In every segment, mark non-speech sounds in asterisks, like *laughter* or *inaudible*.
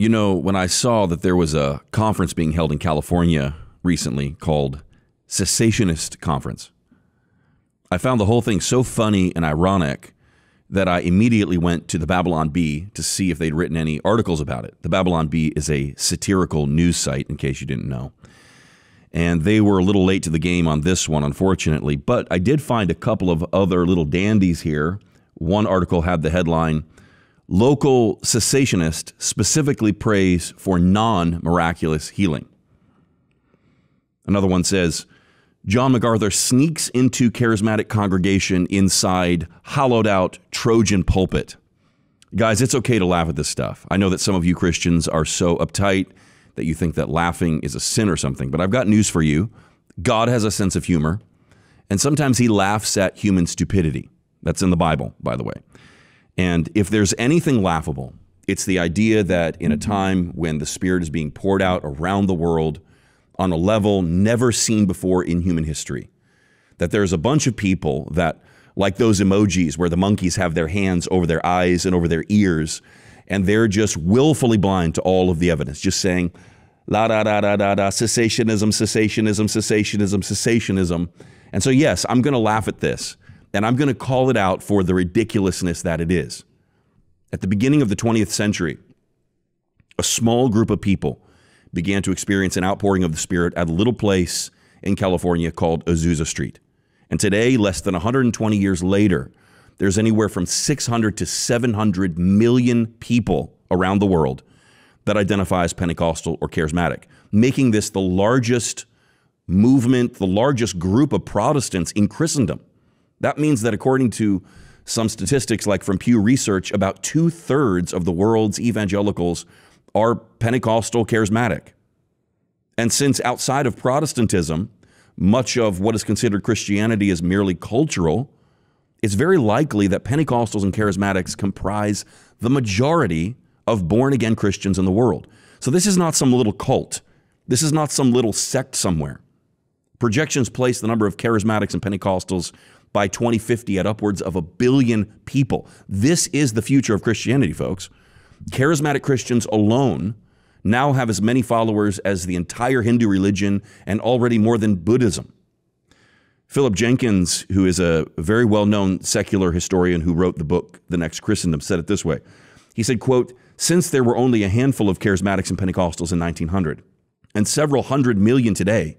You know, when I saw that there was a conference being held in California recently called Cessationist Conference, I found the whole thing so funny and ironic that I immediately went to the Babylon Bee to see if they'd written any articles about it. The Babylon Bee is a satirical news site, in case you didn't know. And they were a little late to the game on this one, unfortunately. But I did find a couple of other little dandies here. One article had the headline Local cessationist specifically prays for non miraculous healing. Another one says John MacArthur sneaks into charismatic congregation inside hollowed out Trojan pulpit. Guys, it's okay to laugh at this stuff. I know that some of you Christians are so uptight that you think that laughing is a sin or something, but I've got news for you. God has a sense of humor, and sometimes he laughs at human stupidity. That's in the Bible, by the way. And if there's anything laughable, it's the idea that in a mm-hmm. time when the Spirit is being poured out around the world on a level never seen before in human history, that there's a bunch of people that, like those emojis where the monkeys have their hands over their eyes and over their ears, and they're just willfully blind to all of the evidence, just saying, la da da da da da, cessationism, cessationism, cessationism, cessationism. And so, yes, I'm going to laugh at this and I'm going to call it out for the ridiculousness that it is. At the beginning of the 20th century, a small group of people began to experience an outpouring of the Spirit at a little place in California called Azusa Street. And today, less than 120 years later, there's anywhere from 600 to 700 million people around the world that identify as Pentecostal or charismatic, making this the largest movement, the largest group of Protestants in Christendom. That means that according to some statistics, like from Pew Research, about two thirds of the world's evangelicals are Pentecostal charismatic. And since outside of Protestantism, much of what is considered Christianity is merely cultural, it's very likely that Pentecostals and charismatics comprise the majority of born again Christians in the world. So this is not some little cult. This is not some little sect somewhere. Projections place the number of charismatics and Pentecostals by 2050 at upwards of a billion people. This is the future of Christianity, folks. Charismatic Christians alone now have as many followers as the entire Hindu religion and already more than Buddhism. Philip Jenkins, who is a very well-known secular historian who wrote the book The Next Christendom, said it this way. He said, quote, since there were only a handful of charismatics and Pentecostals in 1900 and several hundred million today,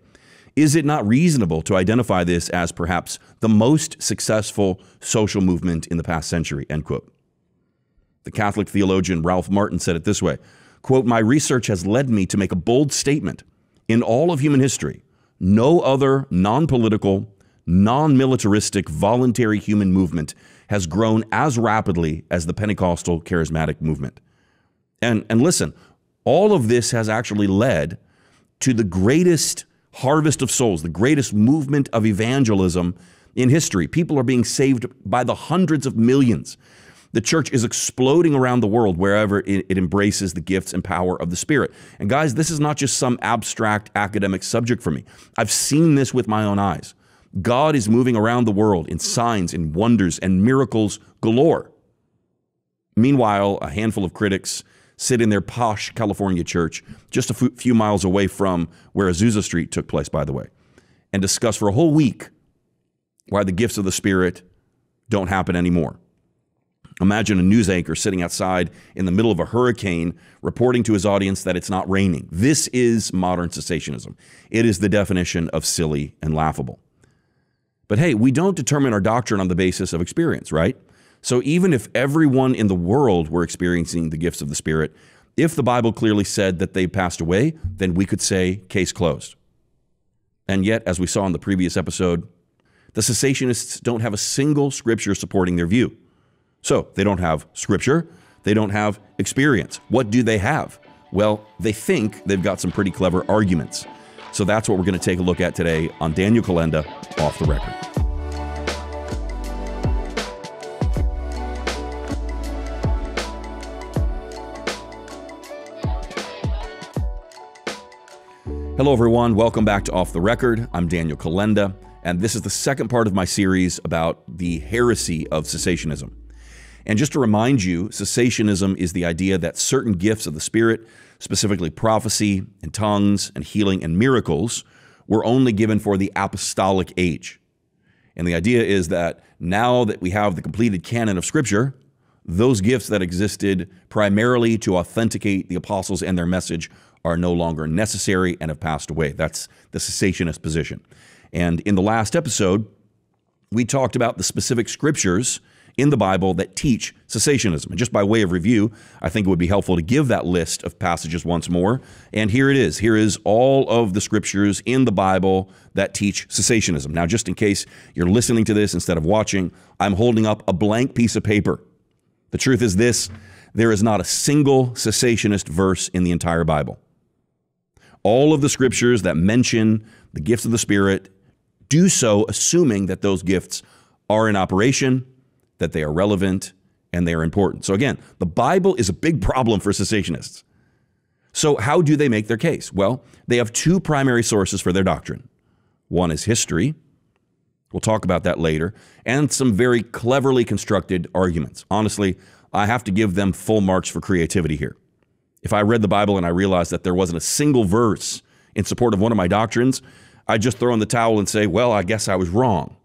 is it not reasonable to identify this as perhaps the most successful social movement in the past century? End quote. The Catholic theologian Ralph Martin said it this way quote, My research has led me to make a bold statement. In all of human history, no other non political, non militaristic, voluntary human movement has grown as rapidly as the Pentecostal charismatic movement. And, and listen, all of this has actually led to the greatest harvest of souls, the greatest movement of evangelism in history. People are being saved by the hundreds of millions. The church is exploding around the world wherever it, embraces the gifts and power of the Spirit. And guys, this is not just some abstract academic subject for me. I've seen this with my own eyes. God is moving around the world in signs and wonders and miracles galore. Meanwhile, a handful of critics sit in their posh California church just a few miles away from where Azusa Street took place, by the way, and discuss for a whole week why the gifts of the Spirit don't happen anymore. Imagine a news anchor sitting outside in the middle of a hurricane reporting to his audience that it's not raining. This is modern cessationism. It is the definition of silly and laughable. But hey, we don't determine our doctrine on the basis of experience, right? So even if everyone in the world were experiencing the gifts of the Spirit, if the Bible clearly said that they passed away, then we could say case closed. And yet, as we saw in the previous episode, the cessationists don't have a single scripture supporting their view. So they don't have scripture, they don't have experience. What do they have? Well, they think they've got some pretty clever arguments. So that's what we're going to take a look at today on Daniel Kolenda Off the Record. Hello, everyone. Welcome back to Off the Record. I'm Daniel Kolenda, and this is the second part of my series about the heresy of cessationism. And just to remind you, cessationism is the idea that certain gifts of the Spirit, specifically prophecy and tongues and healing and miracles, were only given for the apostolic age. And the idea is that now that we have the completed canon of Scripture, those gifts that existed primarily to authenticate the apostles and their message are no longer necessary and have passed away. That's the cessationist position. And in the last episode, we talked about the specific scriptures in the Bible that teach cessationism. And just by way of review, I think it would be helpful to give that list of passages once more. And here it is. Here is all of the scriptures in the Bible that teach cessationism. Now, just in case you're listening to this instead of watching, I'm holding up a blank piece of paper. The truth is this there is not a single cessationist verse in the entire Bible. All of the scriptures that mention the gifts of the Spirit do so assuming that those gifts are in operation, that they are relevant, and they are important. So, again, the Bible is a big problem for cessationists. So, how do they make their case? Well, they have two primary sources for their doctrine one is history. We'll talk about that later, and some very cleverly constructed arguments. Honestly, I have to give them full marks for creativity here. If I read the Bible and I realized that there wasn't a single verse in support of one of my doctrines, I'd just throw in the towel and say, well, I guess I was wrong.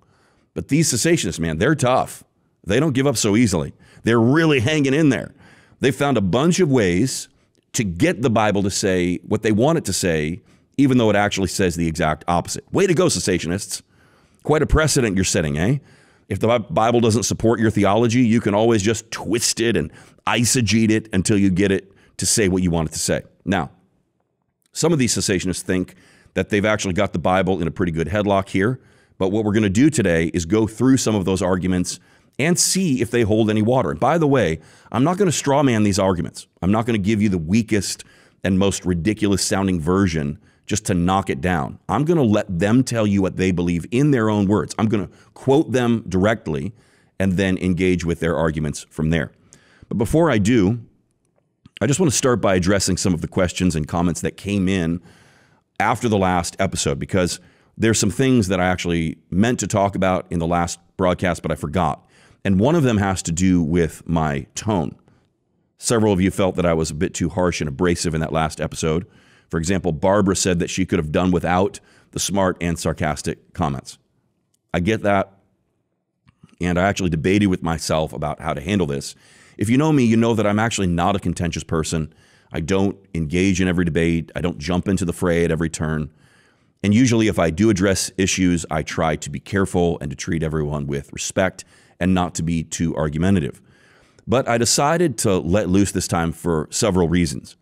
But these cessationists, man, they're tough. They don't give up so easily. They're really hanging in there. They found a bunch of ways to get the Bible to say what they want it to say, even though it actually says the exact opposite. Way to go, cessationists. Quite a precedent you're setting, eh? If the Bible doesn't support your theology, you can always just twist it and eisegete it until you get it to say what you want it to say. Now, some of these cessationists think that they've actually got the Bible in a pretty good headlock here. But what we're going to do today is go through some of those arguments and see if they hold any water. And by the way, I'm not going to straw man these arguments. I'm not going to give you the weakest and most ridiculous sounding version just to knock it down. I'm going to let them tell you what they believe in their own words. I'm going to quote them directly and then engage with their arguments from there. But before I do, I just want to start by addressing some of the questions and comments that came in after the last episode because there's some things that I actually meant to talk about in the last broadcast, but I forgot. And one of them has to do with my tone. Several of you felt that I was a bit too harsh and abrasive in that last episode. For example, Barbara said that she could have done without the smart and sarcastic comments. I get that. And I actually debated with myself about how to handle this. If you know me, you know that I'm actually not a contentious person. I don't engage in every debate. I don't jump into the fray at every turn. And usually, if I do address issues, I try to be careful and to treat everyone with respect and not to be too argumentative. But I decided to let loose this time for several reasons.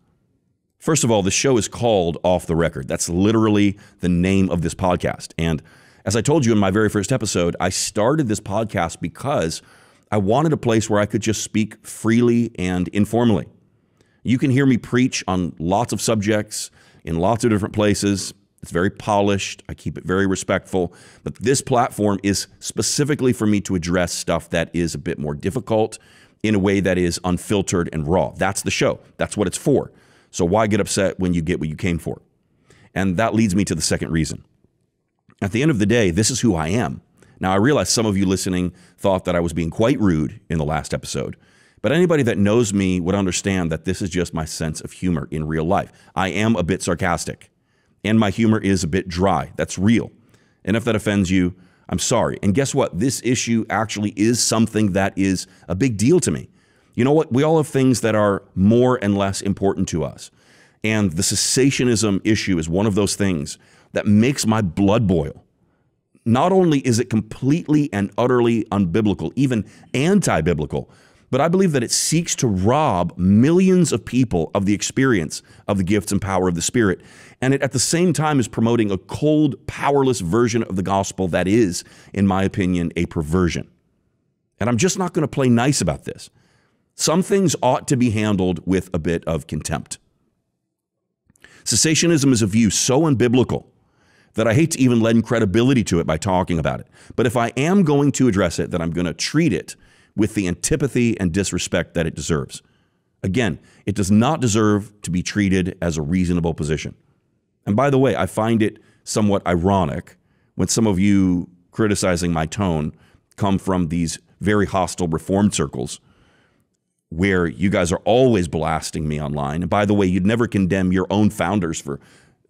First of all, the show is called Off the Record. That's literally the name of this podcast. And as I told you in my very first episode, I started this podcast because I wanted a place where I could just speak freely and informally. You can hear me preach on lots of subjects in lots of different places. It's very polished. I keep it very respectful. But this platform is specifically for me to address stuff that is a bit more difficult in a way that is unfiltered and raw. That's the show. That's what it's for. So why get upset when you get what you came for? And that leads me to the second reason. At the end of the day, this is who I am. Now, I realize some of you listening thought that I was being quite rude in the last episode, but anybody that knows me would understand that this is just my sense of humor in real life. I am a bit sarcastic, and my humor is a bit dry. That's real. And if that offends you, I'm sorry. And guess what? This issue actually is something that is a big deal to me. You know what? We all have things that are more and less important to us. And the cessationism issue is one of those things that makes my blood boil. Not only is it completely and utterly unbiblical, even anti biblical, but I believe that it seeks to rob millions of people of the experience of the gifts and power of the Spirit. And it at the same time is promoting a cold, powerless version of the gospel that is, in my opinion, a perversion. And I'm just not going to play nice about this. Some things ought to be handled with a bit of contempt. Cessationism is a view so unbiblical that I hate to even lend credibility to it by talking about it. But if I am going to address it, then I'm going to treat it with the antipathy and disrespect that it deserves. Again, it does not deserve to be treated as a reasonable position. And by the way, I find it somewhat ironic when some of you criticizing my tone come from these very hostile reform circles where you guys are always blasting me online. And by the way, you'd never condemn your own founders for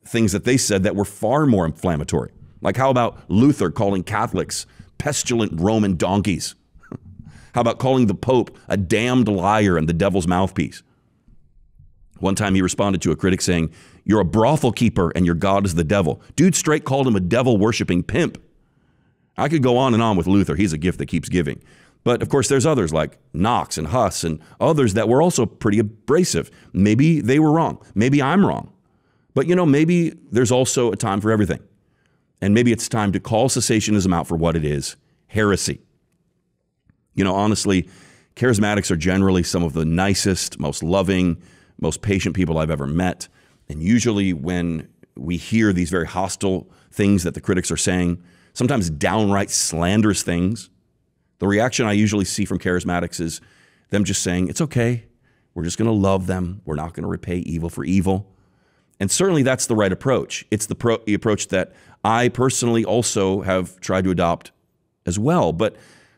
things that they said that were far more inflammatory. Like, how about Luther calling Catholics pestilent Roman donkeys? *laughs* how about calling the Pope a damned liar and the devil's mouthpiece? One time he responded to a critic saying, You're a brothel keeper and your God is the devil. Dude straight called him a devil worshiping pimp. I could go on and on with Luther. He's a gift that keeps giving. But of course, there's others like Knox and Huss and others that were also pretty abrasive. Maybe they were wrong. Maybe I'm wrong. But you know, maybe there's also a time for everything. And maybe it's time to call cessationism out for what it is heresy. You know, honestly, charismatics are generally some of the nicest, most loving, most patient people I've ever met. And usually, when we hear these very hostile things that the critics are saying, sometimes downright slanderous things, the reaction I usually see from charismatics is them just saying, It's okay. We're just going to love them. We're not going to repay evil for evil. And certainly that's the right approach. It's the, pro- the approach that I personally also have tried to adopt as well. But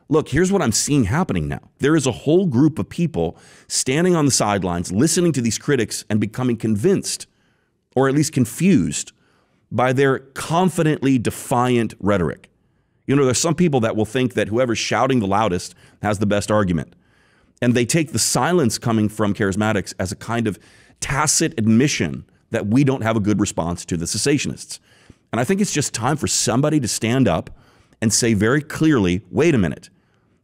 look, here's what I'm seeing happening now. There is a whole group of people standing on the sidelines, listening to these critics and becoming convinced, or at least confused, by their confidently defiant rhetoric. You know, there's some people that will think that whoever's shouting the loudest has the best argument. And they take the silence coming from charismatics as a kind of tacit admission that we don't have a good response to the cessationists. And I think it's just time for somebody to stand up and say very clearly wait a minute.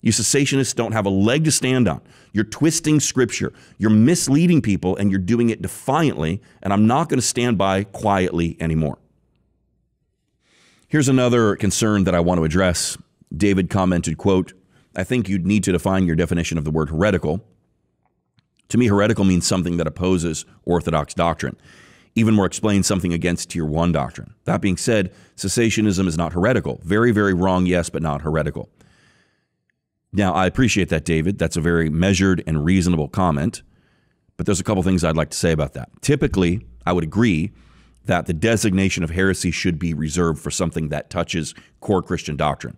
You cessationists don't have a leg to stand on. You're twisting scripture. You're misleading people and you're doing it defiantly. And I'm not going to stand by quietly anymore. Here's another concern that I want to address. David commented, quote, I think you'd need to define your definition of the word heretical. To me, heretical means something that opposes orthodox doctrine. Even more, explain something against tier one doctrine. That being said, cessationism is not heretical. Very, very wrong, yes, but not heretical. Now, I appreciate that, David. That's a very measured and reasonable comment. But there's a couple things I'd like to say about that. Typically, I would agree that the designation of heresy should be reserved for something that touches core Christian doctrine.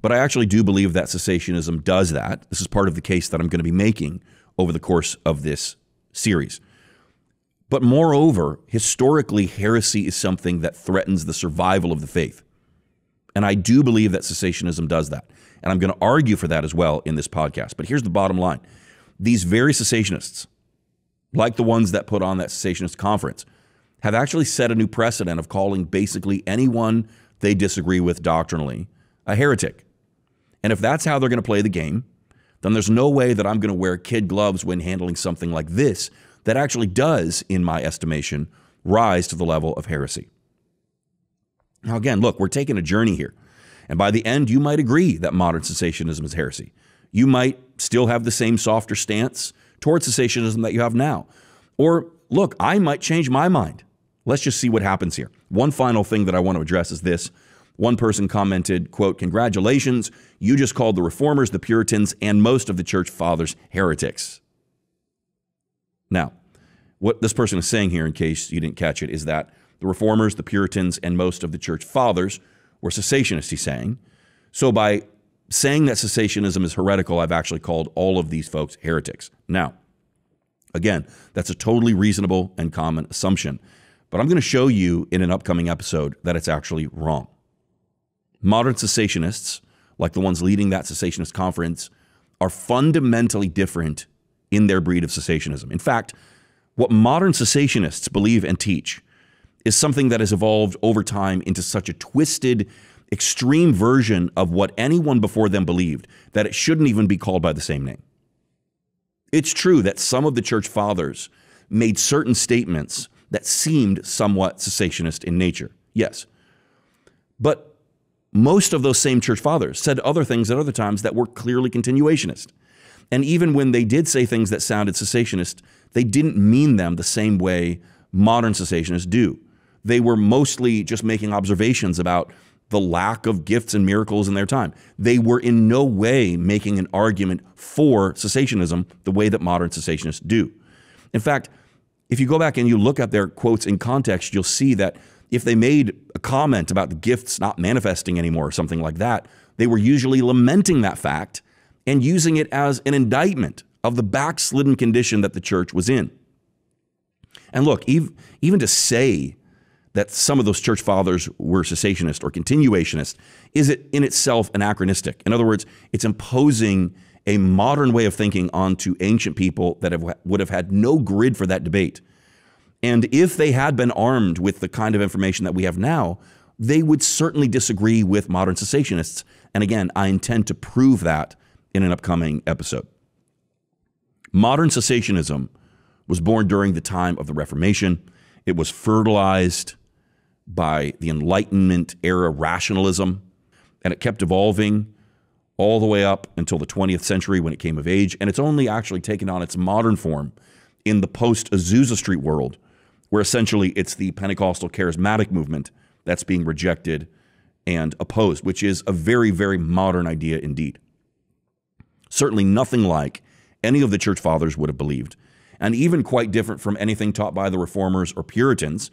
But I actually do believe that cessationism does that. This is part of the case that I'm going to be making over the course of this series. But moreover, historically, heresy is something that threatens the survival of the faith. And I do believe that cessationism does that. And I'm going to argue for that as well in this podcast. But here's the bottom line these very cessationists, like the ones that put on that cessationist conference, have actually set a new precedent of calling basically anyone they disagree with doctrinally a heretic. And if that's how they're going to play the game, then there's no way that I'm going to wear kid gloves when handling something like this that actually does, in my estimation, rise to the level of heresy. Now, again, look, we're taking a journey here. And by the end, you might agree that modern cessationism is heresy. You might still have the same softer stance towards cessationism that you have now. Or, look, I might change my mind. Let's just see what happens here. One final thing that I want to address is this. One person commented, quote, congratulations, you just called the reformers, the Puritans, and most of the church fathers heretics. Now, what this person is saying here, in case you didn't catch it, is that the reformers, the Puritans, and most of the church fathers were cessationists, he's saying. So by saying that cessationism is heretical, I've actually called all of these folks heretics. Now, again, that's a totally reasonable and common assumption. But I'm going to show you in an upcoming episode that it's actually wrong. Modern cessationists, like the ones leading that cessationist conference, are fundamentally different in their breed of cessationism. In fact, what modern cessationists believe and teach is something that has evolved over time into such a twisted, extreme version of what anyone before them believed that it shouldn't even be called by the same name. It's true that some of the church fathers made certain statements that seemed somewhat cessationist in nature. Yes. But most of those same church fathers said other things at other times that were clearly continuationist. And even when they did say things that sounded cessationist, they didn't mean them the same way modern cessationists do. They were mostly just making observations about the lack of gifts and miracles in their time. They were in no way making an argument for cessationism the way that modern cessationists do. In fact, if you go back and you look at their quotes in context, you'll see that if they made a comment about the gifts not manifesting anymore or something like that, they were usually lamenting that fact and using it as an indictment of the backslidden condition that the church was in. And look, even, to say that some of those church fathers were cessationist or continuationist is it in itself anachronistic. In other words, it's imposing a modern way of thinking onto ancient people that have, would have had no grid for that debate. And if they had been armed with the kind of information that we have now, they would certainly disagree with modern cessationists. And again, I intend to prove that in an upcoming episode. Modern cessationism was born during the time of the Reformation. It was fertilized by the Enlightenment era rationalism, and it kept evolving all the way up until the 20th century when it came of age. And it's only actually taken on its modern form in the post Azusa Street world, where essentially it's the Pentecostal charismatic movement that's being rejected and opposed, which is a very, very modern idea indeed. Certainly nothing like any of the church fathers would have believed, and even quite different from anything taught by the reformers or Puritans,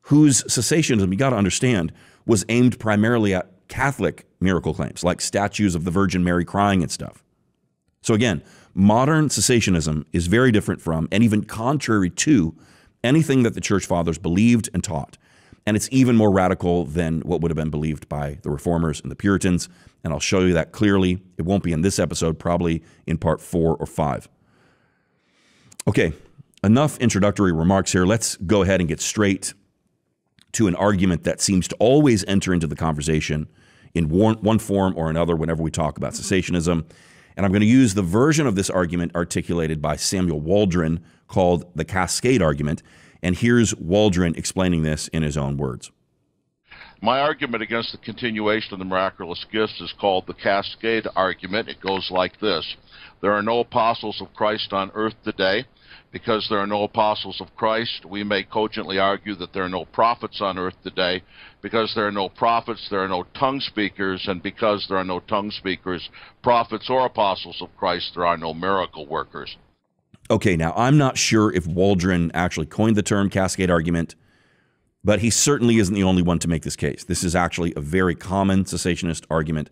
whose cessationism, you got to understand, was aimed primarily at Catholic miracle claims, like statues of the Virgin Mary crying and stuff. So again, modern cessationism is very different from and even contrary to anything that the church fathers believed and taught. And it's even more radical than what would have been believed by the reformers and the Puritans. And I'll show you that clearly. It won't be in this episode, probably in part four or five. Okay, enough introductory remarks here. Let's go ahead and get straight to an argument that seems to always enter into the conversation in one, form or another whenever we talk about cessationism. And I'm going to use the version of this argument articulated by Samuel Waldron called the Cascade Argument. And here's Waldron explaining this in his own words. My argument against the continuation of the miraculous gifts is called the Cascade Argument. It goes like this There are no apostles of Christ on earth today. Because there are no apostles of Christ, we may cogently argue that there are no prophets on earth today. Because there are no prophets, there are no tongue speakers. And because there are no tongue speakers, prophets, or apostles of Christ, there are no miracle workers. Okay, now I'm not sure if Waldron actually coined the term cascade argument, but he certainly isn't the only one to make this case. This is actually a very common cessationist argument.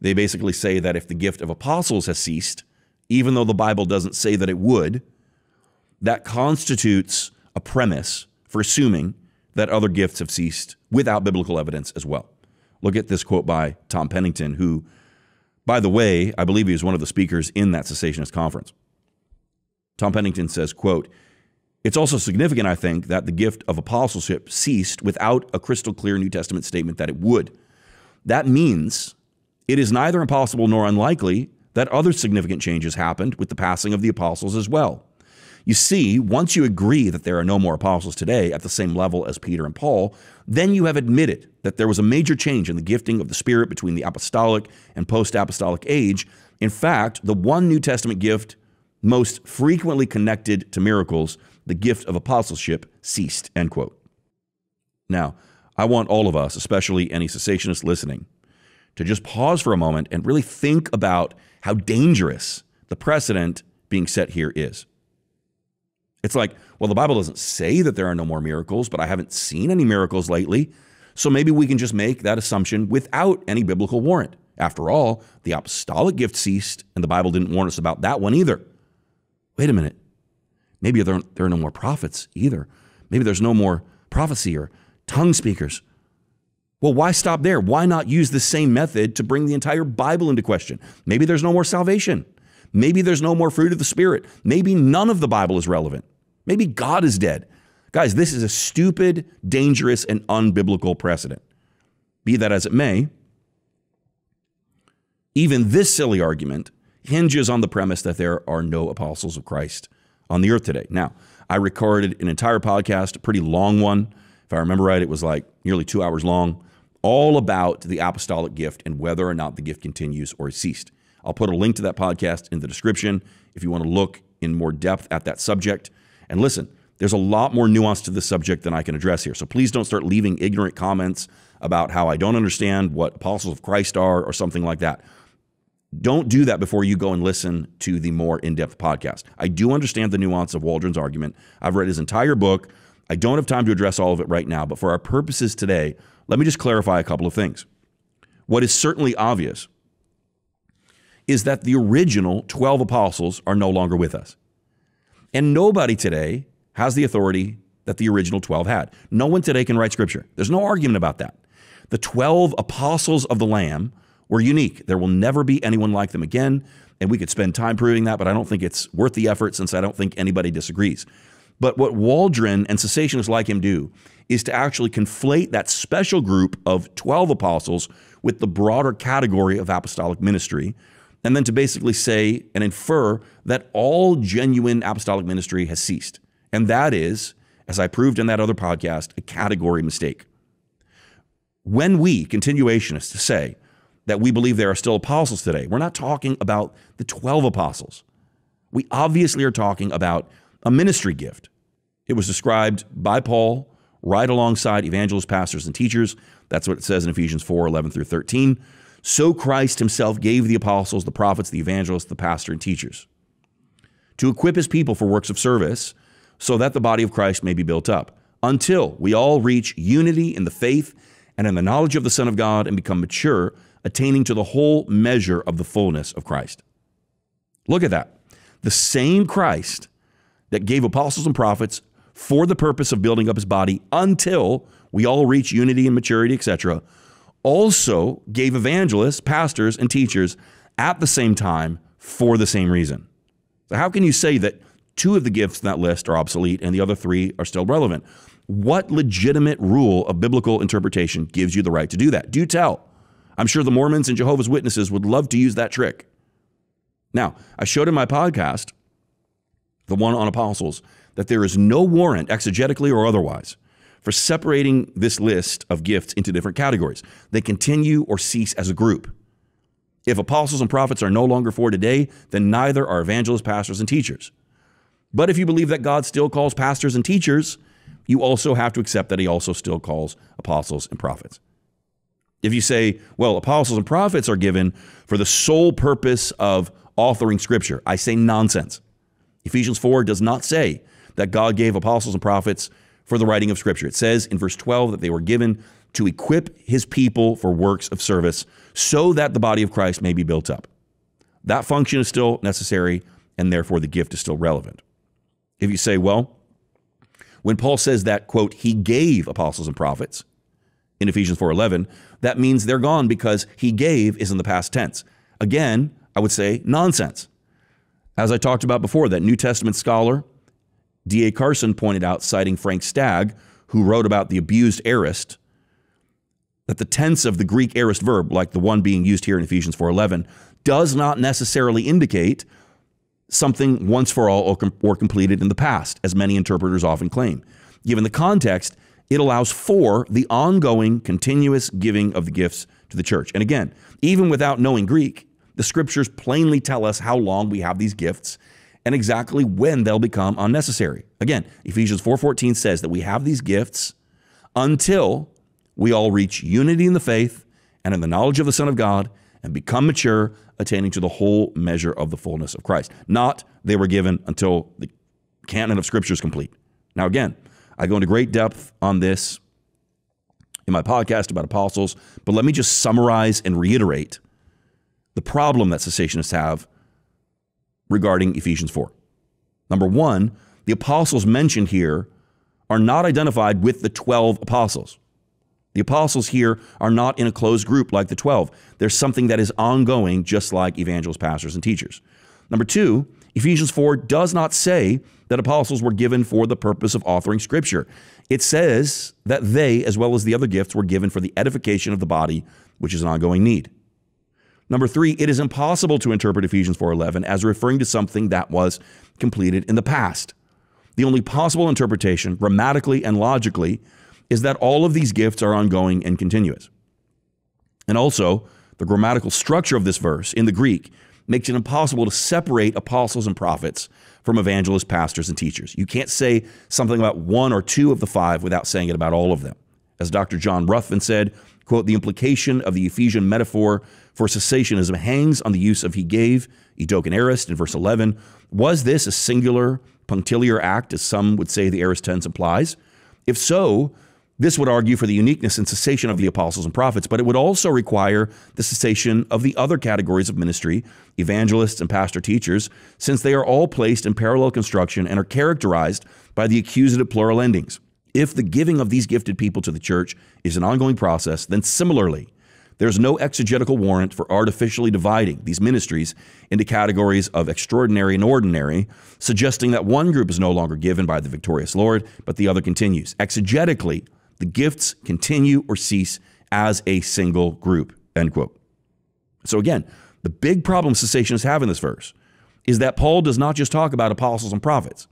They basically say that if the gift of apostles has ceased, even though the Bible doesn't say that it would, that constitutes a premise for assuming that other gifts have ceased without biblical evidence as well. Look at this quote by Tom Pennington, who, by the way, I believe he was one of the speakers in that cessationist conference. Tom Pennington says, quote, it's also significant, I think, that the gift of apostleship ceased without a crystal clear New Testament statement that it would. That means it is neither impossible nor unlikely that other significant changes happened with the passing of the apostles as well. You see, once you agree that there are no more apostles today at the same level as Peter and Paul, then you have admitted that there was a major change in the gifting of the Spirit between the apostolic and post apostolic age. In fact, the one New Testament gift most frequently connected to miracles, the gift of apostleship, ceased. End quote. Now, I want all of us, especially any cessationists listening, to just pause for a moment and really think about how dangerous the precedent being set here is. It's like, well, the Bible doesn't say that there are no more miracles, but I haven't seen any miracles lately. So maybe we can just make that assumption without any biblical warrant. After all, the apostolic gift ceased, and the Bible didn't warn us about that one either. Wait a minute. Maybe there, there are no more prophets either. Maybe there's no more prophecy or tongue speakers. Well, why stop there? Why not use the same method to bring the entire Bible into question? Maybe there's no more salvation. Maybe there's no more fruit of the Spirit. Maybe none of the Bible is relevant. Maybe God is dead. Guys, this is a stupid, dangerous, and unbiblical precedent. Be that as it may, even this silly argument hinges on the premise that there are no apostles of Christ on the earth today. Now, I recorded an entire podcast, a pretty long one. If I remember right, it was like nearly two hours long, all about the apostolic gift and whether or not the gift continues or ceased. I'll put a link to that podcast in the description if you want to look in more depth at that subject. And listen, there's a lot more nuance to this subject than I can address here. So please don't start leaving ignorant comments about how I don't understand what apostles of Christ are or something like that. Don't do that before you go and listen to the more in depth podcast. I do understand the nuance of Waldron's argument. I've read his entire book. I don't have time to address all of it right now, but for our purposes today, let me just clarify a couple of things. What is certainly obvious is that the original 12 apostles are no longer with us. And nobody today has the authority that the original 12 had. No one today can write scripture. There's no argument about that. The 12 apostles of the Lamb were unique. There will never be anyone like them again. And we could spend time proving that, but I don't think it's worth the effort since I don't think anybody disagrees. But what Waldron and cessationists like him do is to actually conflate that special group of 12 apostles with the broader category of apostolic ministry, and then to basically say and infer that all genuine apostolic ministry has ceased. And that is, as I proved in that other podcast, a category mistake. When we, continuationists, say that we believe there are still apostles today, we're not talking about the 12 apostles. We obviously are talking about a ministry gift. It was described by Paul right alongside evangelists, pastors, and teachers. That's what it says in Ephesians 4 11 through 13. So Christ himself gave the apostles, the prophets, the evangelists, the pastor, and teachers to equip his people for works of service so that the body of Christ may be built up until we all reach unity in the faith and in the knowledge of the Son of God and become mature, attaining to the whole measure of the fullness of Christ. Look at that. The same Christ that gave apostles and prophets for the purpose of building up his body until we all reach unity and maturity, etc., also gave evangelists, pastors, and teachers at the same time for the same reason. So, how can you say that two of the gifts in that list are obsolete and the other three are still relevant? What legitimate rule of biblical interpretation gives you the right to do that? Do tell. I'm sure the Mormons and Jehovah's Witnesses would love to use that trick. Now, I showed in my podcast, the one on apostles, that there is no warrant, exegetically or otherwise, for separating this list of gifts into different categories. They continue or cease as a group. If apostles and prophets are no longer for today, then neither are evangelists, pastors, and teachers. But if you believe that God still calls pastors and teachers, you also have to accept that he also still calls apostles and prophets. If you say, well, apostles and prophets are given for the sole purpose of authoring scripture, I say nonsense. Ephesians 4 does not say that God gave apostles and prophets for the writing of scripture. It says in verse 12 that they were given to equip his people for works of service so that the body of Christ may be built up. That function is still necessary and therefore the gift is still relevant. If you say, well, when Paul says that, quote, he gave apostles and prophets in Ephesians 4:11, that means they're gone because he gave is in the past tense. Again, I would say nonsense. As I talked about before, that New Testament scholar, D.A. Carson, pointed out, citing Frank Stagg, who wrote about the abused aorist, that the tense of the Greek aorist verb, like the one being used here in Ephesians 4:11, does not necessarily indicate something once for all or, com- or completed in the past, as many interpreters often claim. Given the context, it allows for the ongoing, continuous giving of the gifts to the church. And again, even without knowing Greek, the scriptures plainly tell us how long we have these gifts and exactly when they'll become unnecessary. Again, Ephesians 4:14 says that we have these gifts until we all reach unity in the faith and in the knowledge of the Son of God and become mature, attaining to the whole measure of the fullness of Christ. Not they were given until the canon of Scripture is complete. Now, again, I go into great depth on this in my podcast about apostles, but let me just summarize and reiterate the problem that cessationists have regarding Ephesians 4. Number one, the apostles mentioned here are not identified with the 12 apostles. The apostles here are not in a closed group like the 12. There's something that is ongoing, just like evangelists, pastors, and teachers. Number two, Ephesians 4 does not say that apostles were given for the purpose of authoring scripture. It says that they, as well as the other gifts, were given for the edification of the body, which is an ongoing need. Number three, it is impossible to interpret Ephesians 4.11 as referring to something that was completed in the past. The only possible interpretation, grammatically and logically, is that all of these gifts are ongoing and continuous. And also, the grammatical structure of this verse in the Greek makes it impossible to separate apostles and prophets from evangelists, pastors, and teachers. You can't say something about one or two of the five without saying it about all of them. As Dr. John Ruthven said, quote, the implication of the Ephesian metaphor for cessationism hangs on the use of he gave, edoken aorist in verse 11. Was this a singular punctiliar act, as some would say the aorist implies? If so, This would argue for the uniqueness and cessation of the apostles and prophets, but it would also require the cessation of the other categories of ministry, evangelists and pastor teachers, since they are all placed in parallel construction and are characterized by the accusative plural endings. If the giving of these gifted people to the church is an ongoing process, then similarly, there's no exegetical warrant for artificially dividing these ministries into categories of extraordinary and ordinary, suggesting that one group is no longer given by the victorious Lord, but the other continues. Exegetically, the gifts continue or cease as a single group. End quote. So again, the big problem cessationists have in this verse is that Paul does not just talk about apostles and prophets.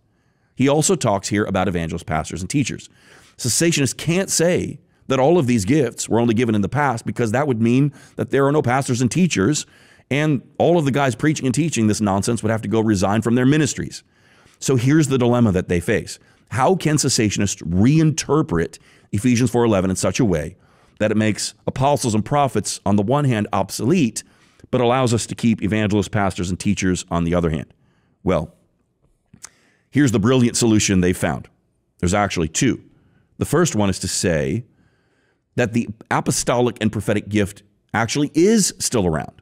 He also talks here about evangelists, pastors, and teachers. Cessationists can't say that all of these gifts were only given in the past because that would mean that there are no pastors and teachers, and all of the guys preaching and teaching this nonsense would have to go resign from their ministries. So here's the dilemma that they face. How can cessationists reinterpret Ephesians 4:11 in such a way that it makes apostles and prophets on the one hand obsolete, but allows us to keep evangelists, pastors, and teachers on the other hand? Well, here's the brilliant solution they found. There's actually two. The first one is to say that the apostolic and prophetic gift actually is still around.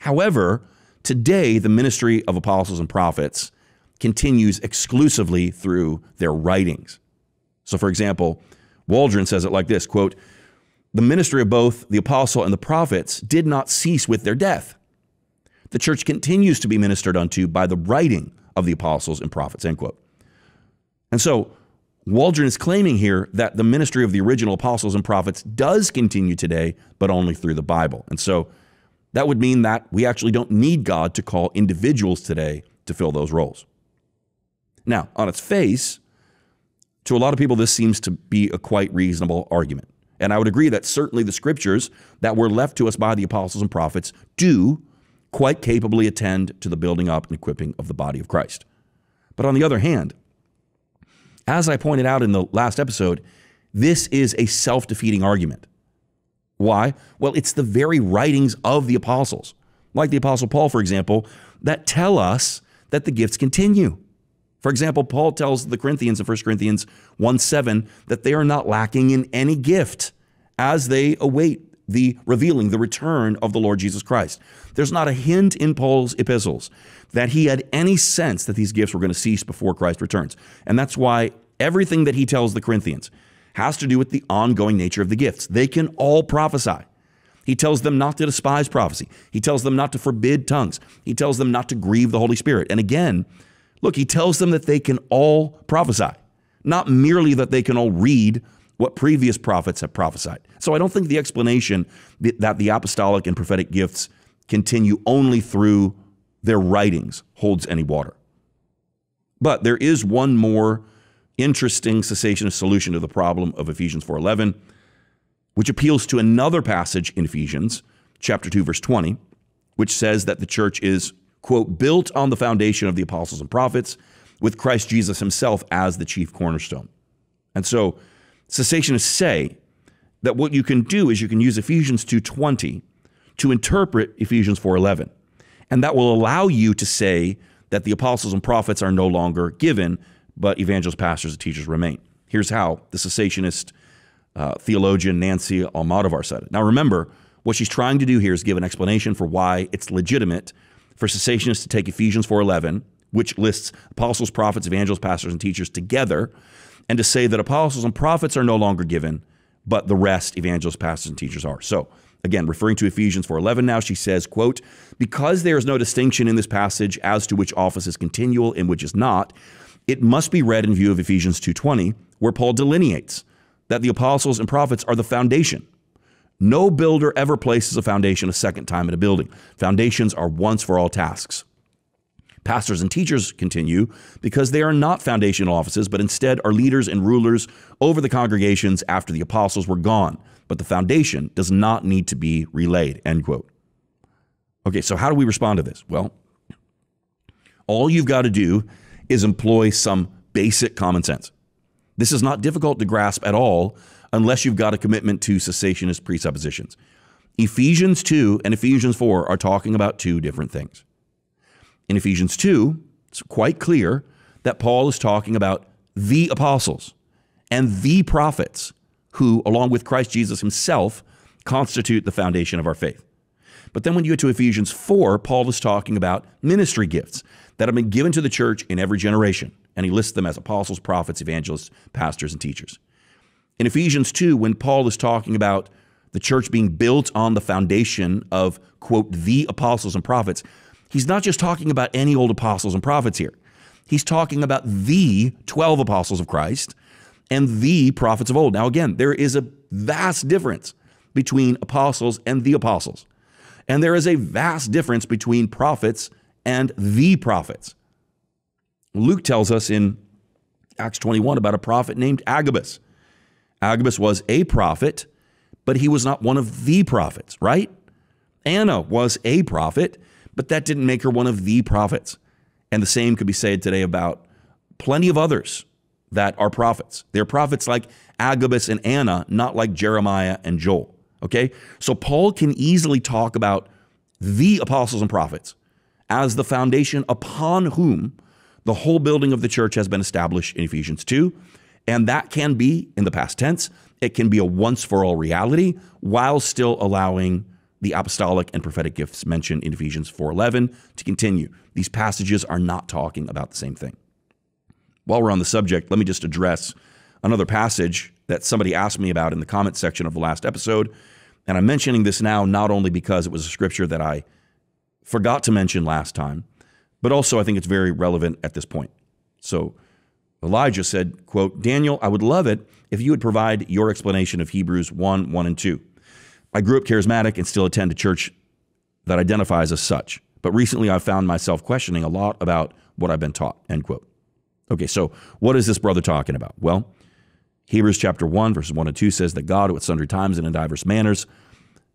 However, today the ministry of apostles and prophets continues exclusively through their writings. So, for example, Waldron says it like this quote, The ministry of both the apostle and the prophets did not cease with their death. The church continues to be ministered unto by the writing of the apostles and prophets, end quote. And so, Waldron is claiming here that the ministry of the original apostles and prophets does continue today, but only through the Bible. And so that would mean that we actually don't need God to call individuals today to fill those roles. Now, on its face, to a lot of people, this seems to be a quite reasonable argument. And I would agree that certainly the scriptures that were left to us by the apostles and prophets do quite capably attend to the building up and equipping of the body of Christ. But on the other hand, as I pointed out in the last episode, this is a self defeating argument. Why? Well, it's the very writings of the apostles, like the Apostle Paul, for example, that tell us that the gifts continue. For example, Paul tells the Corinthians in 1 Corinthians 1 7 that they are not lacking in any gift as they await the revealing, the return of the Lord Jesus Christ. There's not a hint in Paul's epistles that he had any sense that these gifts were going to cease before Christ returns. And that's why everything that he tells the Corinthians has to do with the ongoing nature of the gifts. They can all prophesy. He tells them not to despise prophecy. He tells them not to forbid tongues. He tells them not to grieve the Holy Spirit. And again, look, he tells them that they can all prophesy, not merely that they can all read what previous prophets have prophesied. So I don't think the explanation that the apostolic and prophetic gifts continue only through their writings holds any water. But there is one more interesting cessationist solution to the problem of Ephesians 4:11, which appeals to another passage in Ephesians chapter 2 verse 20, which says that the church is quote built on the foundation of the apostles and prophets with Christ Jesus himself as the chief cornerstone. And so cessationists say that what you can do is you can use Ephesians 2:20 to interpret Ephesians 4:11. And that will allow you to say that the apostles and prophets are no longer given, but evangelists, pastors, and teachers remain. Here's how the cessationist uh, theologian Nancy Almodovar said it. Now remember, what she's trying to do here is give an explanation for why it's legitimate for cessationists to take Ephesians 4:11, which lists apostles, prophets, evangelists, pastors, and teachers together, and to say that apostles and prophets are no longer given, but the rest, evangelists, pastors, and teachers are. So, again, referring to Ephesians 4:11 now, she says, quote, "Because there is no distinction in this passage as to which office is continual and which is not, it must be read in view of Ephesians 2:20, where Paul delineates that the apostles and prophets are the foundation. No builder ever places a foundation a second time in a building. Foundations are once for all tasks. Pastors and teachers continue because they are not foundational offices, but instead are leaders and rulers over the congregations after the apostles were gone. But the foundation does not need to be relayed. End quote. Okay, so how do we respond to this? Well, all you've got to do is employ some basic common sense. This is not difficult to grasp at all unless you've got a commitment to cessationist presuppositions. Ephesians 2 and Ephesians 4 are talking about two different things. In Ephesians 2, it's quite clear that Paul is talking about the apostles and the prophets who, along with Christ Jesus himself, constitute the foundation of our faith. But then when you get to Ephesians 4, Paul is talking about ministry gifts that have been given to the church in every generation. And he lists them as apostles, prophets, evangelists, pastors, and teachers. In Ephesians 2, when Paul is talking about the church being built on the foundation of, quote, the apostles and prophets, he's not just talking about any old apostles and prophets here. He's talking about the 12 apostles of Christ and the prophets of old. Now, again, there is a vast difference between apostles and the apostles. And there is a vast difference between prophets and the prophets. Luke tells us in Acts 21 about a prophet named Agabus. Agabus was a prophet, but he was not one of the prophets, right? Anna was a prophet, but that didn't make her one of the prophets. And the same could be said today about plenty of others that are prophets. They're prophets like Agabus and Anna, not like Jeremiah and Joel. Okay? So Paul can easily talk about the apostles and prophets as the foundation upon whom the whole building of the church has been established in Ephesians 2. And that can be in the past tense. It can be a once for all reality while still allowing the apostolic and prophetic gifts mentioned in Ephesians 4:11 to continue. These passages are not talking about the same thing. While we're on the subject, let me just address another passage that somebody asked me about in the comment section of the last episode. And I'm mentioning this now not only because it was a scripture that I forgot to mention last time, but also I think it's very relevant at this point. So Elijah said, quote, Daniel, I would love it if you would provide your explanation of Hebrews 1, 1, and 2. I grew up charismatic and still attend a church that identifies as such. But recently I've found myself questioning a lot about what I've been taught, end quote. Okay, so what is this brother talking about? Well, Hebrews chapter 1, verses 1 and 2 says that God, who at sundry times and in divers manners,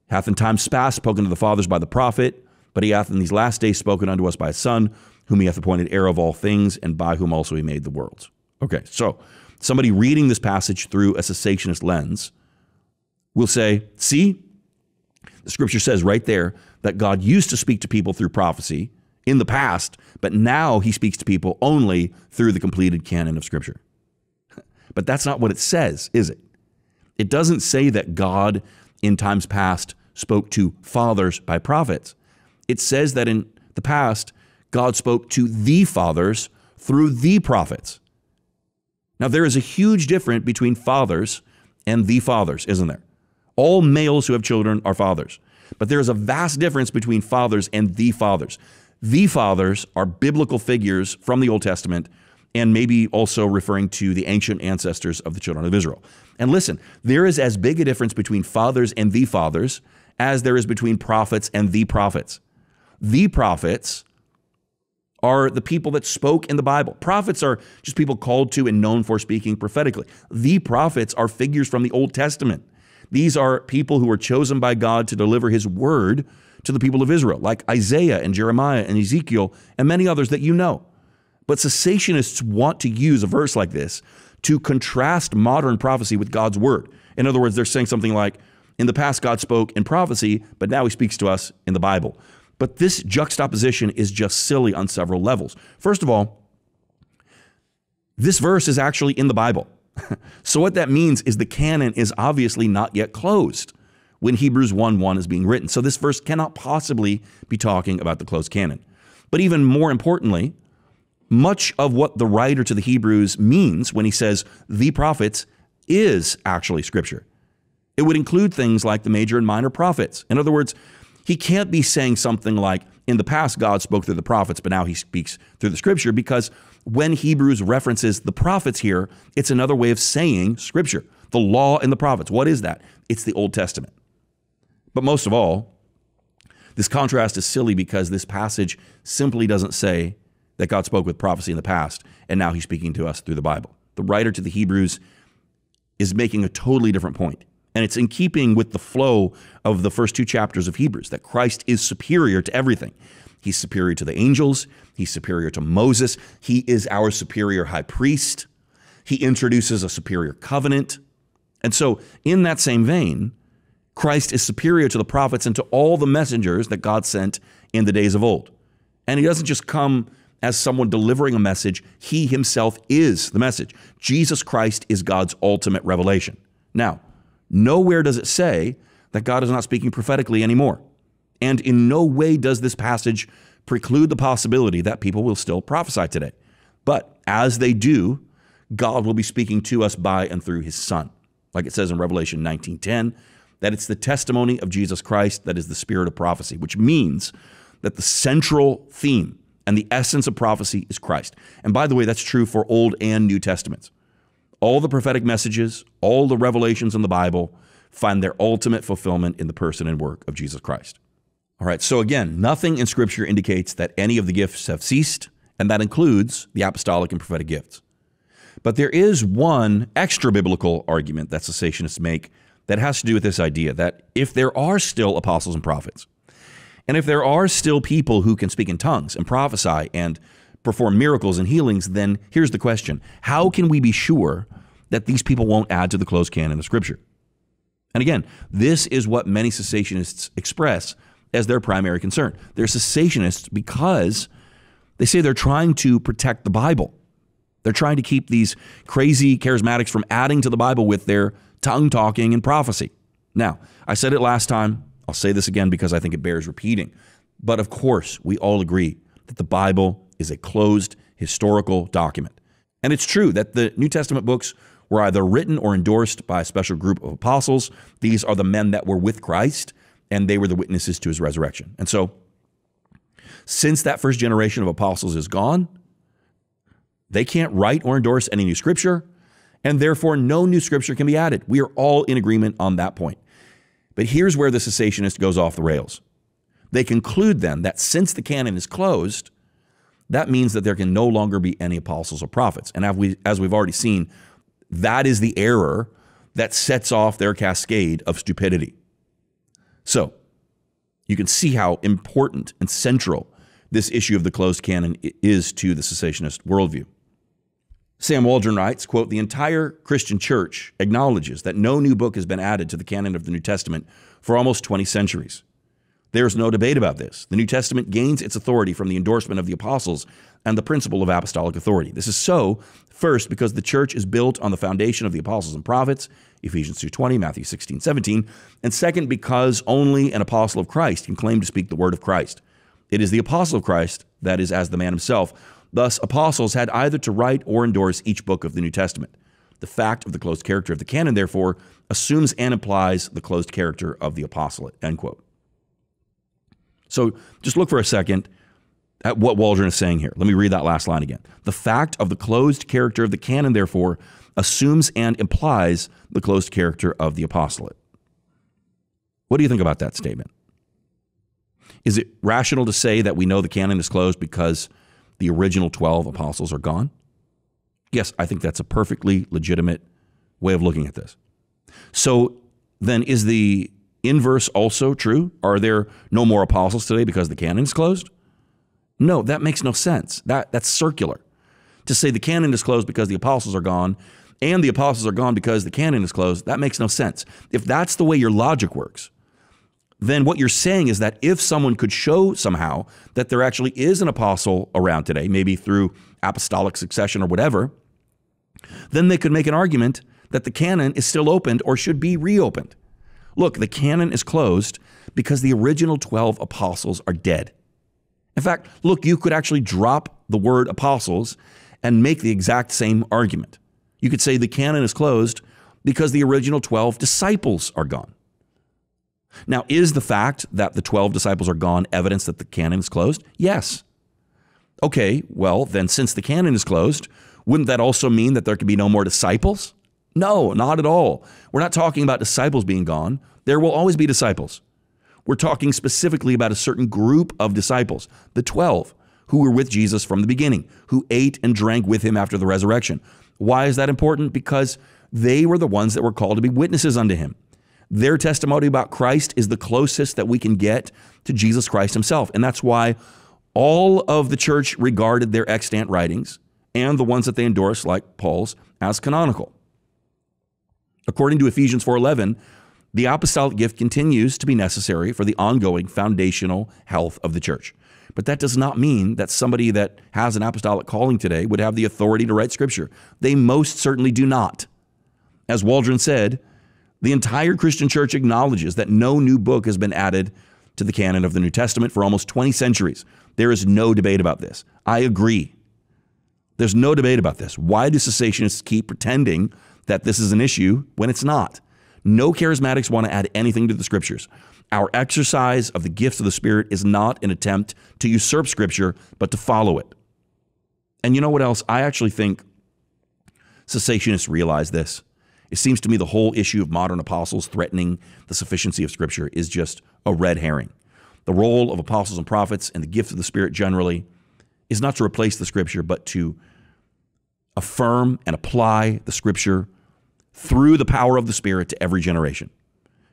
hath in times past spoken to the fathers by the prophet, but he hath in these last days spoken unto us by his Son, whom he hath appointed heir of all things, and by whom also he made the worlds. Okay, so somebody reading this passage through a cessationist lens will say, see, the scripture says right there that God used to speak to people through prophecy in the past, but now he speaks to people only through the completed canon of scripture. *laughs* But that's not what it says, is it? It doesn't say that God in times past spoke to fathers by prophets. It says that in the past, God spoke to the fathers through the prophets. Now, there is a huge difference between fathers and the fathers, isn't there? All males who have children are fathers. But there is a vast difference between fathers and the fathers. The fathers are biblical figures from the Old Testament and maybe also referring to the ancient ancestors of the children of Israel. And listen, there is as big a difference between fathers and the fathers as there is between prophets and the prophets. The prophets are the people that spoke in the Bible. Prophets are just people called to and known for speaking prophetically. The prophets are figures from the Old Testament. These are people who were chosen by God to deliver his word to the people of Israel, like Isaiah and Jeremiah and Ezekiel and many others that you know. But cessationists want to use a verse like this to contrast modern prophecy with God's word. In other words, they're saying something like, in the past, God spoke in prophecy, but now he speaks to us in the Bible. But this juxtaposition is just silly on several levels. First of all, this verse is actually in the Bible. *laughs* so what that means is the canon is obviously not yet closed when Hebrews 1 1 is being written. So this verse cannot possibly be talking about the closed canon. But even more importantly, much of what the writer to the Hebrews means when he says the prophets is actually scripture. It would include things like the major and minor prophets. In other words, he can't be saying something like, in the past, God spoke through the prophets, but now he speaks through the scripture, because when Hebrews references the prophets here, it's another way of saying scripture. The law and the prophets. What is that? It's the Old Testament. But most of all, this contrast is silly because this passage simply doesn't say that God spoke with prophecy in the past and now he's speaking to us through the Bible. The writer to the Hebrews is making a totally different point. And it's in keeping with the flow of the first two chapters of Hebrews that Christ is superior to everything. He's superior to the angels, he's superior to Moses, he is our superior high priest. He introduces a superior covenant. And so, in that same vein, Christ is superior to the prophets and to all the messengers that God sent in the days of old. And he doesn't just come as someone delivering a message, he himself is the message. Jesus Christ is God's ultimate revelation. Now, Nowhere does it say that God is not speaking prophetically anymore. And in no way does this passage preclude the possibility that people will still prophesy today. But as they do, God will be speaking to us by and through his son. Like it says in Revelation 19:10, that it's the testimony of Jesus Christ that is the spirit of prophecy, which means that the central theme and the essence of prophecy is Christ. And by the way, that's true for Old and New Testaments. All the prophetic messages, all the revelations in the Bible find their ultimate fulfillment in the person and work of Jesus Christ. All right, so again, nothing in Scripture indicates that any of the gifts have ceased, and that includes the apostolic and prophetic gifts. But there is one extra biblical argument that cessationists make that has to do with this idea that if there are still apostles and prophets, and if there are still people who can speak in tongues and prophesy and perform miracles and healings, then here's the question How can we be sure that these people won't add to the closed canon of Scripture? And again, this is what many cessationists express as their primary concern. They're cessationists because they say they're trying to protect the Bible. They're trying to keep these crazy charismatics from adding to the Bible with their tongue talking and prophecy. Now, I said it last time. I'll say this again because I think it bears repeating. But of course, we all agree that the Bible is a closed historical document. And it's true that the New Testament books were either written or endorsed by a special group of apostles. These are the men that were with Christ and they were the witnesses to his resurrection. And so, since that first generation of apostles is gone, they can't write or endorse any new scripture, and therefore no new scripture can be added. We are all in agreement on that point. But here's where the cessationist goes off the rails. They conclude then that since the canon is closed, that means that there can no longer be any apostles or prophets. And as, we, as we've already seen, that is the error that sets off their cascade of stupidity. So you can see how important and central this issue of the closed canon is to the cessationist worldview. Sam Waldron writes, quote, the entire Christian church acknowledges that no new book has been added to the canon of the New Testament for almost 20 centuries. There's no debate about this. The New Testament gains its authority from the endorsement of the apostles and the principle of apostolic authority. This is so, first, because the church is built on the foundation of the apostles and prophets, Ephesians 2.20, Matthew 16, 17, and second, because only an apostle of Christ can claim to speak the word of Christ. It is the apostle of Christ, that is, as the man himself. Thus, apostles had either to write or endorse each book of the New Testament. The fact of the closed character of the canon, therefore, assumes and implies the closed character of the apostolate, end quote. So just look for a second at what Waldron is saying here. Let me read that last line again. The fact of the closed character of the canon, therefore, assumes and implies the closed character of the apostolate. What do you think about that statement? Is it rational to say that we know the canon is closed because the original 12 apostles are gone? Yes, I think that's a perfectly legitimate way of looking at this. So then, is the inverse also true? Are there no more apostles today because the canon is closed? No, that makes no sense. That, that's circular. To say the canon is closed because the apostles are gone and the apostles are gone because the canon is closed, that makes no sense. If that's the way your logic works, then what you're saying is that if someone could show somehow that there actually is an apostle around today, maybe through apostolic succession or whatever, then they could make an argument that the canon is still opened or should be reopened. Look, the canon is closed because the original 12 apostles are dead. In fact, look, you could actually drop the word apostles and make the exact same argument. You could say the canon is closed because the original 12 disciples are gone. Now, is the fact that the 12 disciples are gone evidence that the canon is closed? Yes. Okay, well, then since the canon is closed, wouldn't that also mean that there could be no more disciples? No, not at all. We're not talking about disciples being gone. There will always be disciples. We're talking specifically about a certain group of disciples, the 12, who were with Jesus from the beginning, who ate and drank with him after the resurrection. Why is that important? Because they were the ones that were called to be witnesses unto him. Their testimony about Christ is the closest that we can get to Jesus Christ himself. And that's why all of the church regarded their extant writings and the ones that they endorsed, like Paul's, as canonical. According to Ephesians 4:11, the apostolic gift continues to be necessary for the ongoing foundational health of the church. But that does not mean that somebody that has an apostolic calling today would have the authority to write scripture. They most certainly do not. As Waldron said, The entire Christian church acknowledges that no new book has been added to the canon of the New Testament for almost 20 centuries. There is no debate about this. I agree. There's no debate about this. Why do cessationists keep pretending that this is an issue when it's not? No charismatics want to add anything to the scriptures. Our exercise of the gifts of the Spirit is not an attempt to usurp scripture, but to follow it. And you know what else? I actually think cessationists realize this. It seems to me the whole issue of modern apostles threatening the sufficiency of Scripture is just a red herring. The role of apostles and prophets and the gift of the Spirit generally is not to replace the Scripture, but to affirm and apply the Scripture through the power of the Spirit to every generation.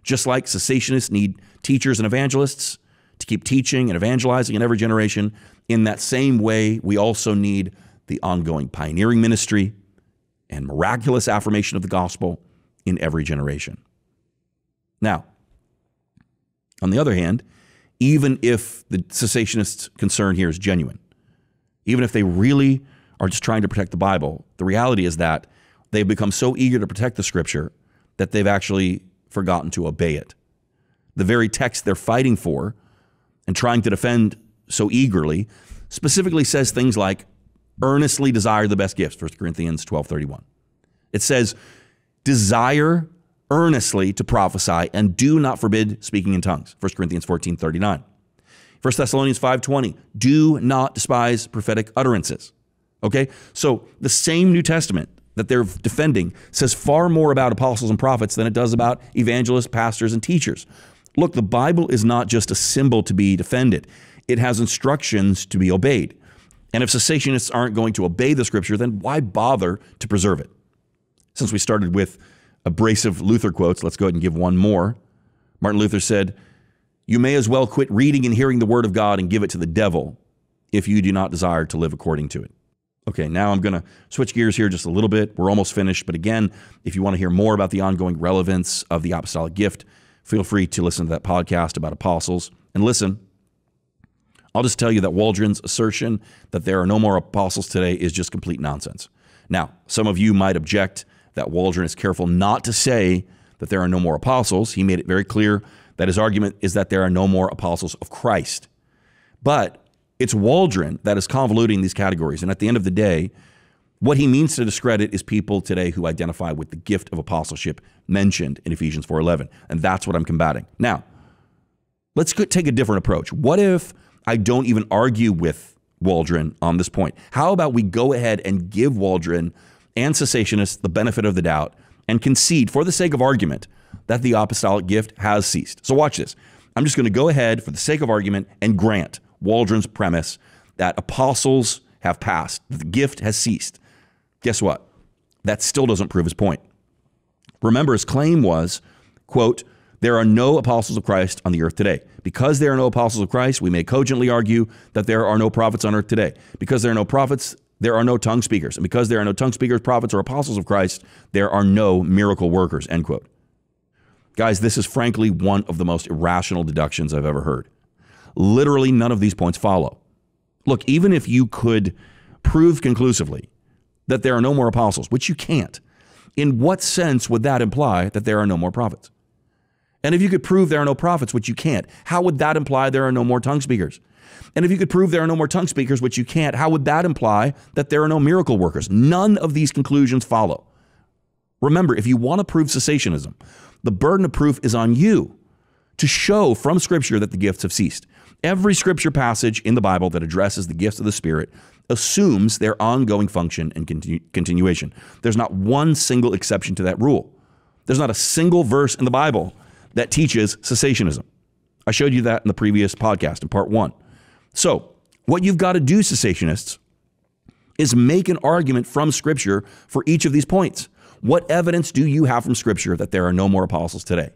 Just like cessationists need teachers and evangelists to keep teaching and evangelizing in every generation, in that same way, we also need the ongoing pioneering ministry and miraculous affirmation of the gospel in every generation. Now, on the other hand, even if the cessationists' concern here is genuine, even if they really are just trying to protect the Bible, the reality is that they've become so eager to protect the scripture that they've actually forgotten to obey it. The very text they're fighting for and trying to defend so eagerly specifically says things like earnestly desire the best gifts, 1 Corinthians 12:31. It says, desire earnestly to prophesy and do not forbid speaking in tongues, 1 Corinthians 14 39. 1 Thessalonians 5:20, do not despise prophetic utterances. Okay? So the same New Testament that they're defending says far more about apostles and prophets than it does about evangelists, pastors, and teachers. Look, the Bible is not just a symbol to be defended. It has instructions to be obeyed. And if cessationists aren't going to obey the scripture, then why bother to preserve it? Since we started with abrasive Luther quotes, let's go ahead and give one more. Martin Luther said, You may as well quit reading and hearing the word of God and give it to the devil if you do not desire to live according to it. Okay, now I'm going to switch gears here just a little bit. We're almost finished. But again, if you want to hear more about the ongoing relevance of the apostolic gift, feel free to listen to that podcast about apostles. And listen, I'll just tell you that Waldron's assertion that there are no more apostles today is just complete nonsense. Now, some of you might object that Waldron is careful not to say that there are no more apostles. He made it very clear that his argument is that there are no more apostles of Christ. But it's Waldron that is convoluting these categories. And at the end of the day, what he means to discredit is people today who identify with the gift of apostleship mentioned in Ephesians 4:11, and that's what I'm combating. Now, let's take a different approach. What if I don't even argue with Waldron on this point. How about we go ahead and give Waldron and cessationists the benefit of the doubt and concede, for the sake of argument, that the apostolic gift has ceased? So, watch this. I'm just going to go ahead, for the sake of argument, and grant Waldron's premise that apostles have passed, the gift has ceased. Guess what? That still doesn't prove his point. Remember, his claim was, quote, there are no apostles of Christ on the earth today. Because there are no apostles of Christ, we may cogently argue that there are no prophets on earth today. Because there are no prophets, there are no tongue speakers. And because there are no tongue speakers, prophets, or apostles of Christ, there are no miracle workers. End quote. Guys, this is frankly one of the most irrational deductions I've ever heard. Literally, none of these points follow. Look, even if you could prove conclusively that there are no more apostles, which you can't, in what sense would that imply that there are no more prophets? And if you could prove there are no prophets, which you can't, how would that imply there are no more tongue speakers? And if you could prove there are no more tongue speakers, which you can't, how would that imply that there are no miracle workers? None of these conclusions follow. Remember, if you want to prove cessationism, the burden of proof is on you to show from Scripture that the gifts have ceased. Every Scripture passage in the Bible that addresses the gifts of the Spirit assumes their ongoing function and continu- continuation. There's not one single exception to that rule. There's not a single verse in the Bible that teaches cessationism. I showed you that in the previous podcast in part one. So, what you've got to do, cessationists, is make an argument from Scripture for each of these points. What evidence do you have from Scripture that there are no more apostles today?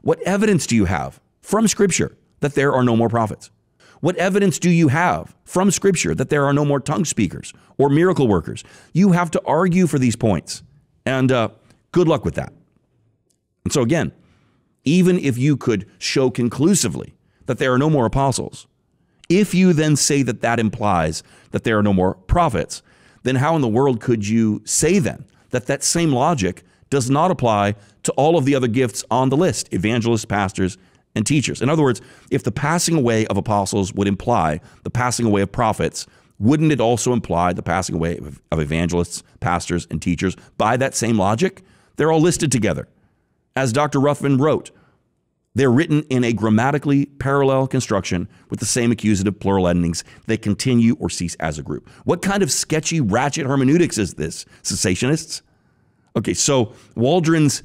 What evidence do you have from Scripture that there are no more prophets? What evidence do you have from Scripture that there are no more tongue speakers or miracle workers? You have to argue for these points. And uh, good luck with that. And so, again, even if you could show conclusively that there are no more apostles, if you then say that that implies that there are no more prophets, then how in the world could you say then that that same logic does not apply to all of the other gifts on the list evangelists, pastors, and teachers. In other words, if the passing away of apostles would imply the passing away of prophets, wouldn't it also imply the passing away of, evangelists, pastors, and teachers? By that same logic, they're all listed together. As Dr. Ruffin wrote, they're written in a grammatically parallel construction with the same accusative plural endings. They continue or cease as a group. What kind of sketchy ratchet hermeneutics is this, cessationists? Okay, so Waldron's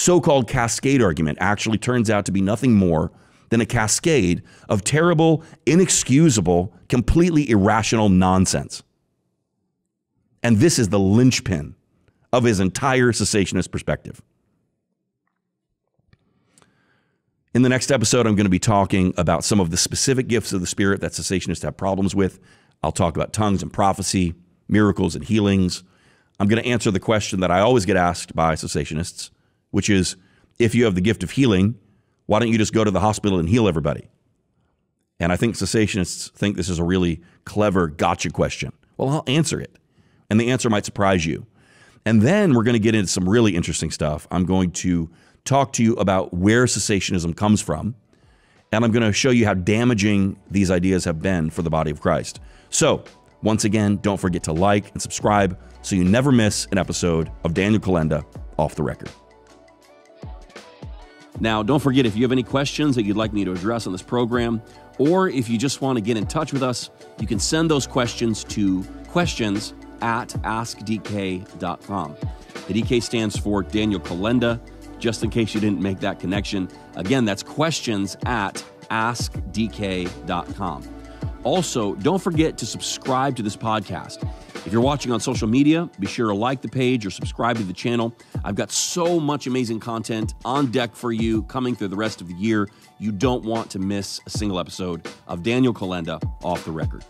so called cascade argument actually turns out to be nothing more than a cascade of terrible, inexcusable, completely irrational nonsense. And this is the linchpin of his entire cessationist perspective. In the next episode, I'm going to be talking about some of the specific gifts of the Spirit that cessationists have problems with. I'll talk about tongues and prophecy, miracles and healings. I'm going to answer the question that I always get asked by cessationists, which is if you have the gift of healing, why don't you just go to the hospital and heal everybody? And I think cessationists think this is a really clever gotcha question. Well, I'll answer it. And the answer might surprise you. And then we're going to get into some really interesting stuff. I'm going to talk to you about where cessationism comes from, and I'm going to show you how damaging these ideas have been for the body of Christ. So, once again, don't forget to like and subscribe so you never miss an episode of Daniel Kolenda Off the Record. Now, don't forget if you have any questions that you'd like me to address on this program, or if you just want to get in touch with us, you can send those questions to questions at askdk.com. The DK stands for Daniel Kolenda, just in case you didn't make that connection. Again, that's questions at askdk.com. Also, don't forget to subscribe to this podcast. If you're watching on social media, be sure to like the page or subscribe to the channel. I've got so much amazing content on deck for you coming through the rest of the year. You don't want to miss a single episode of Daniel Kolenda off the record.